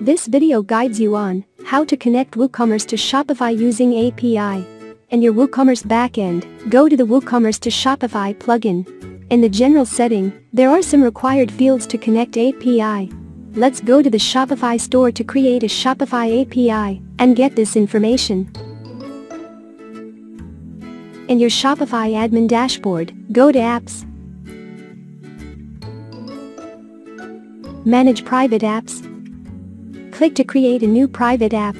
This video guides you on how to connect WooCommerce to Shopify using API. In your WooCommerce backend, go to the WooCommerce to Shopify plugin. In the general setting, there are some required fields to connect API. Let's go to the Shopify store to create a Shopify API and get this information. In your Shopify admin dashboard, go to Apps. Manage private apps. Click to create a new private app.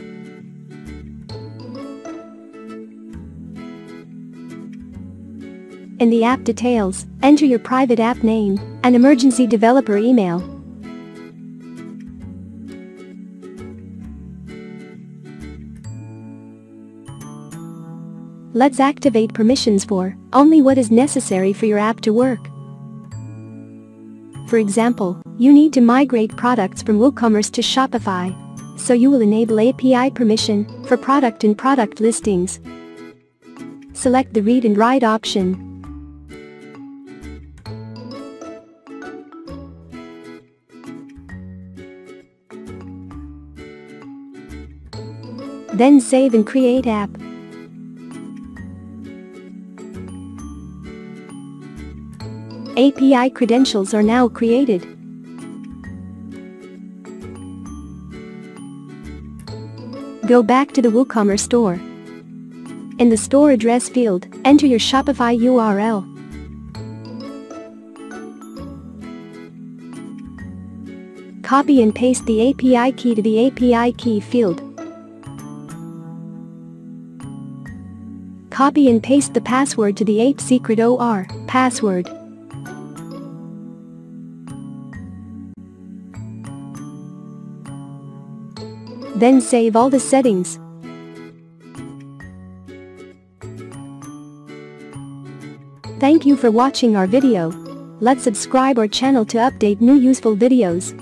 In the app details, enter your private app name and emergency developer email. Let's activate permissions for only what is necessary for your app to work. For example, you need to migrate products from WooCommerce to Shopify. So you will enable API permission for product and product listings. Select the read and write option. Then save and create app. API credentials are now created. Go back to the WooCommerce store. In the store address field, enter your Shopify URL. Copy and paste the API key to the API key field. Copy and paste the password to the API secret OR password. Then save all the settings. Thank you for watching our video. Let's subscribe our channel to update new useful videos.